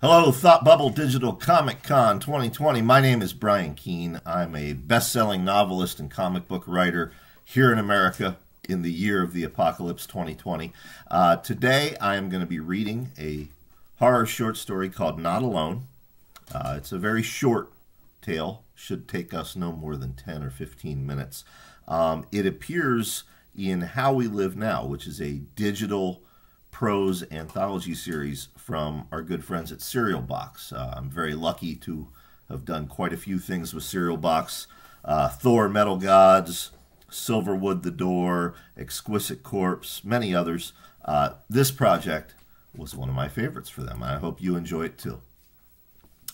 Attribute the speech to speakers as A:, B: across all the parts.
A: Hello, Thought Bubble Digital Comic Con 2020. My name is Brian Keene. I'm a best selling novelist and comic book writer here in America in the year of the apocalypse 2020. Uh, today I am going to be reading a horror short story called Not Alone. Uh, it's a very short tale, should take us no more than 10 or 15 minutes. Um, it appears in How We Live Now, which is a digital prose anthology series from our good friends at Serial Box. Uh, I'm very lucky to have done quite a few things with Serial Box. Uh, Thor Metal Gods, Silverwood the Door, Exquisite Corpse, many others. Uh, this project was one of my favorites for them. I hope you enjoy it too.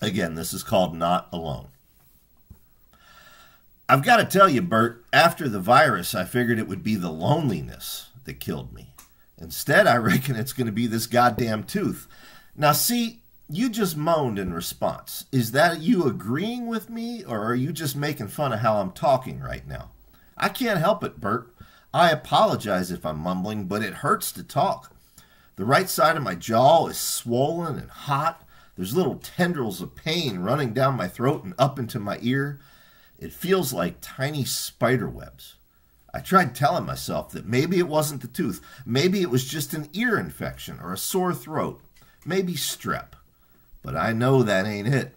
A: Again, this is called Not Alone. I've got to tell you, Bert, after the virus, I figured it would be the loneliness that killed me. Instead, I reckon it's going to be this goddamn tooth. Now, see, you just moaned in response. Is that you agreeing with me, or are you just making fun of how I'm talking right now? I can't help it, Bert. I apologize if I'm mumbling, but it hurts to talk. The right side of my jaw is swollen and hot. There's little tendrils of pain running down my throat and up into my ear. It feels like tiny spider webs. I tried telling myself that maybe it wasn't the tooth. Maybe it was just an ear infection or a sore throat. Maybe strep. But I know that ain't it.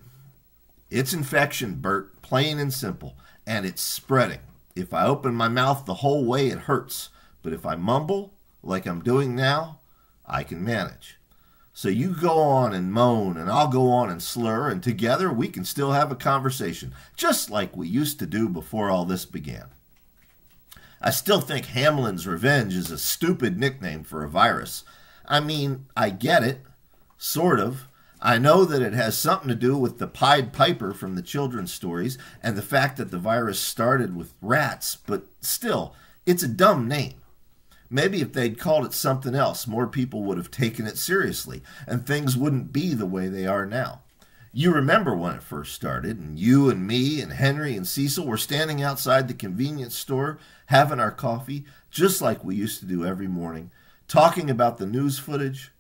A: It's infection, Bert, plain and simple, and it's spreading. If I open my mouth the whole way, it hurts. But if I mumble, like I'm doing now, I can manage. So you go on and moan, and I'll go on and slur, and together we can still have a conversation, just like we used to do before all this began. I still think Hamlin's Revenge is a stupid nickname for a virus. I mean, I get it, sort of. I know that it has something to do with the Pied Piper from the children's stories and the fact that the virus started with rats, but still, it's a dumb name. Maybe if they'd called it something else, more people would have taken it seriously, and things wouldn't be the way they are now. You remember when it first started, and you and me and Henry and Cecil were standing outside the convenience store having our coffee, just like we used to do every morning, talking about the news footage?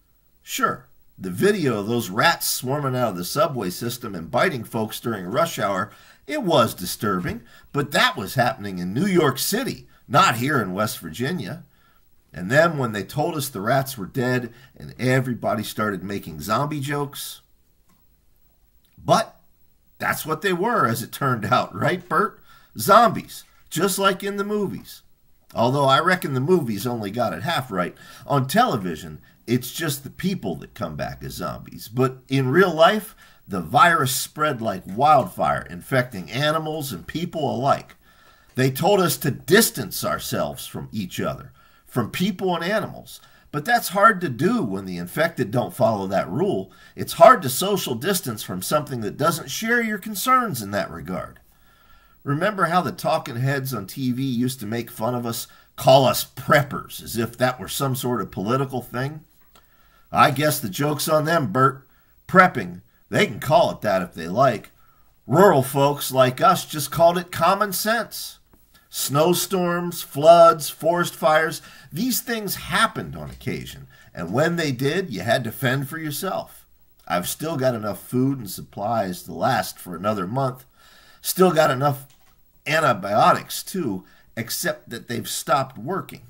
A: Sure, the video of those rats swarming out of the subway system and biting folks during rush hour, it was disturbing, but that was happening in New York City, not here in West Virginia. And then when they told us the rats were dead and everybody started making zombie jokes, but that's what they were, as it turned out, right, Bert? Zombies, just like in the movies. Although I reckon the movies only got it half right. On television, it's just the people that come back as zombies. But in real life, the virus spread like wildfire, infecting animals and people alike. They told us to distance ourselves from each other, from people and animals. But that's hard to do when the infected don't follow that rule. It's hard to social distance from something that doesn't share your concerns in that regard. Remember how the talking heads on TV used to make fun of us, call us preppers, as if that were some sort of political thing? I guess the joke's on them, Bert. Prepping, they can call it that if they like. Rural folks like us just called it common sense. Snowstorms, floods, forest fires, these things happened on occasion, and when they did, you had to fend for yourself. I've still got enough food and supplies to last for another month. Still got enough antibiotics, too, except that they've stopped working.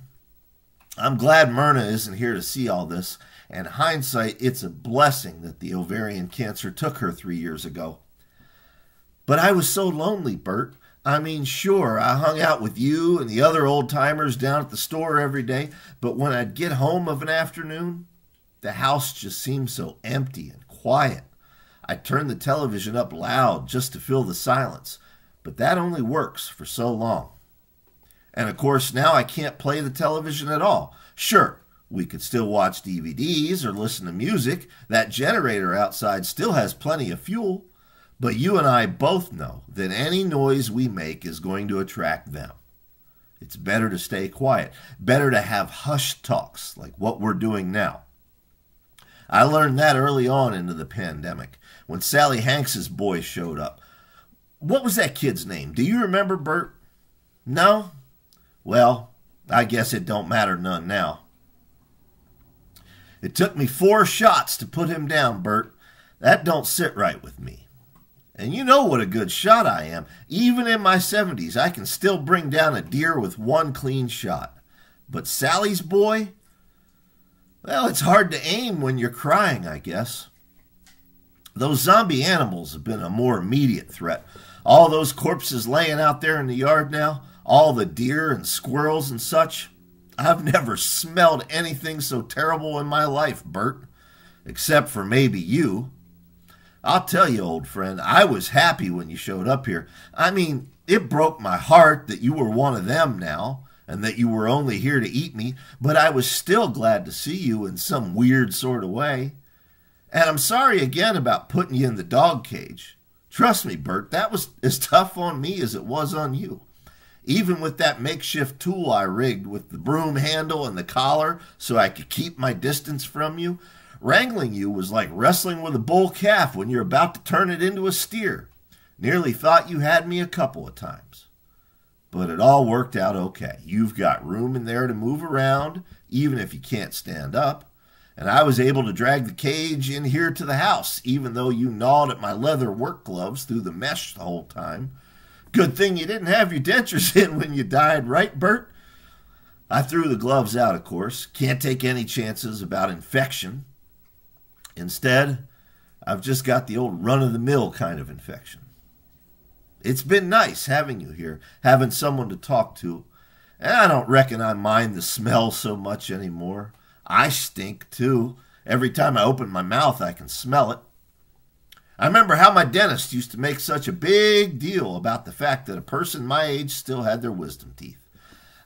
A: I'm glad Myrna isn't here to see all this, and hindsight, it's a blessing that the ovarian cancer took her three years ago. But I was so lonely, Bert. I mean, sure, I hung out with you and the other old timers down at the store every day, but when I'd get home of an afternoon, the house just seemed so empty and quiet. I'd turn the television up loud just to fill the silence, but that only works for so long. And of course, now I can't play the television at all. Sure, we could still watch DVDs or listen to music. That generator outside still has plenty of fuel. But you and I both know that any noise we make is going to attract them. It's better to stay quiet, better to have hushed talks like what we're doing now. I learned that early on into the pandemic when Sally Hanks's boy showed up. What was that kid's name? Do you remember, Bert? No? Well, I guess it don't matter none now. It took me four shots to put him down, Bert. That don't sit right with me. And you know what a good shot I am. Even in my 70s, I can still bring down a deer with one clean shot. But Sally's boy? Well, it's hard to aim when you're crying, I guess. Those zombie animals have been a more immediate threat. All those corpses laying out there in the yard now, all the deer and squirrels and such. I've never smelled anything so terrible in my life, Bert, except for maybe you. I'll tell you, old friend, I was happy when you showed up here. I mean, it broke my heart that you were one of them now and that you were only here to eat me, but I was still glad to see you in some weird sort of way. And I'm sorry again about putting you in the dog cage. Trust me, Bert, that was as tough on me as it was on you. Even with that makeshift tool I rigged with the broom handle and the collar so I could keep my distance from you, Wrangling you was like wrestling with a bull calf when you're about to turn it into a steer. Nearly thought you had me a couple of times. But it all worked out okay. You've got room in there to move around, even if you can't stand up. And I was able to drag the cage in here to the house, even though you gnawed at my leather work gloves through the mesh the whole time. Good thing you didn't have your dentures in when you died, right, Bert? I threw the gloves out, of course. Can't take any chances about infection. Instead, I've just got the old run of the mill kind of infection. It's been nice having you here, having someone to talk to. And I don't reckon I mind the smell so much anymore. I stink too. Every time I open my mouth, I can smell it. I remember how my dentist used to make such a big deal about the fact that a person my age still had their wisdom teeth.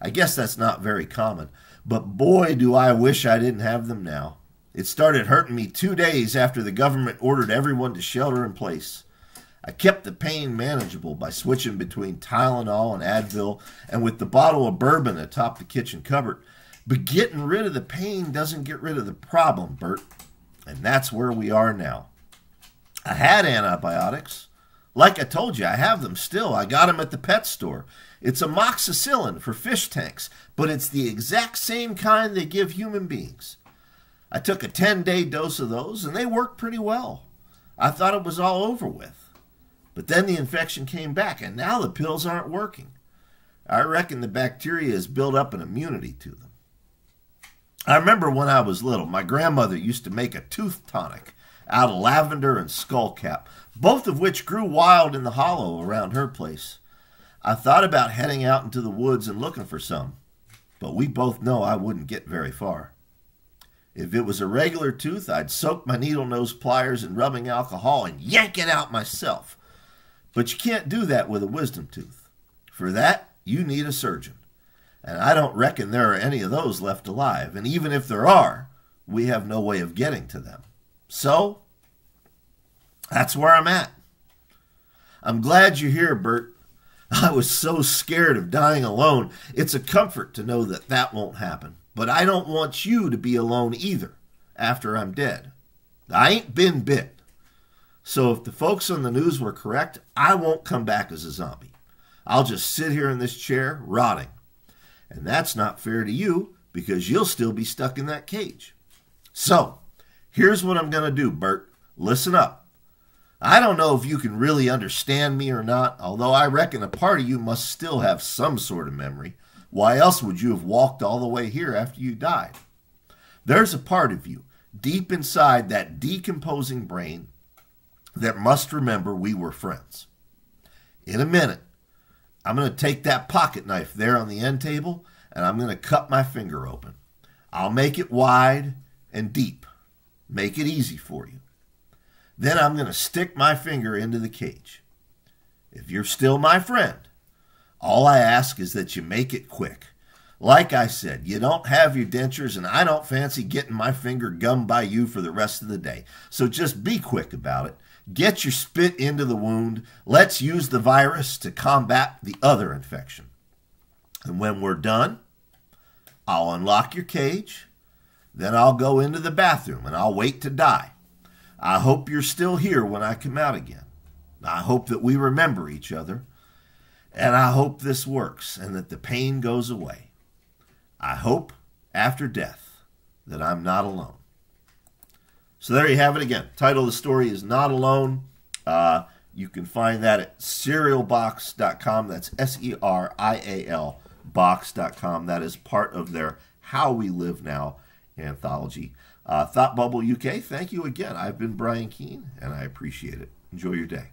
A: I guess that's not very common, but boy, do I wish I didn't have them now. It started hurting me two days after the government ordered everyone to shelter in place. I kept the pain manageable by switching between Tylenol and Advil and with the bottle of bourbon atop the kitchen cupboard. But getting rid of the pain doesn't get rid of the problem, Bert. And that's where we are now. I had antibiotics. Like I told you, I have them still. I got them at the pet store. It's amoxicillin for fish tanks, but it's the exact same kind they give human beings. I took a 10 day dose of those and they worked pretty well. I thought it was all over with. But then the infection came back and now the pills aren't working. I reckon the bacteria has built up an immunity to them. I remember when I was little, my grandmother used to make a tooth tonic out of lavender and skullcap, both of which grew wild in the hollow around her place. I thought about heading out into the woods and looking for some, but we both know I wouldn't get very far. If it was a regular tooth, I'd soak my needle nose pliers in rubbing alcohol and yank it out myself. But you can't do that with a wisdom tooth. For that, you need a surgeon. And I don't reckon there are any of those left alive. And even if there are, we have no way of getting to them. So, that's where I'm at. I'm glad you're here, Bert. I was so scared of dying alone. It's a comfort to know that that won't happen. But I don't want you to be alone either after I'm dead. I ain't been bit. So if the folks on the news were correct, I won't come back as a zombie. I'll just sit here in this chair rotting. And that's not fair to you because you'll still be stuck in that cage. So, here's what I'm going to do, Bert. Listen up. I don't know if you can really understand me or not, although I reckon a part of you must still have some sort of memory. Why else would you have walked all the way here after you died? There's a part of you deep inside that decomposing brain that must remember we were friends. In a minute, I'm going to take that pocket knife there on the end table and I'm going to cut my finger open. I'll make it wide and deep, make it easy for you. Then I'm going to stick my finger into the cage. If you're still my friend, all I ask is that you make it quick. Like I said, you don't have your dentures, and I don't fancy getting my finger gummed by you for the rest of the day. So just be quick about it. Get your spit into the wound. Let's use the virus to combat the other infection. And when we're done, I'll unlock your cage. Then I'll go into the bathroom and I'll wait to die. I hope you're still here when I come out again. I hope that we remember each other. And I hope this works and that the pain goes away. I hope after death that I'm not alone. So there you have it again. Title of the story is Not Alone. Uh, you can find that at serialbox.com. That's S E R I A L box.com. That is part of their How We Live Now anthology. Uh, Thought Bubble UK, thank you again. I've been Brian Keene, and I appreciate it. Enjoy your day.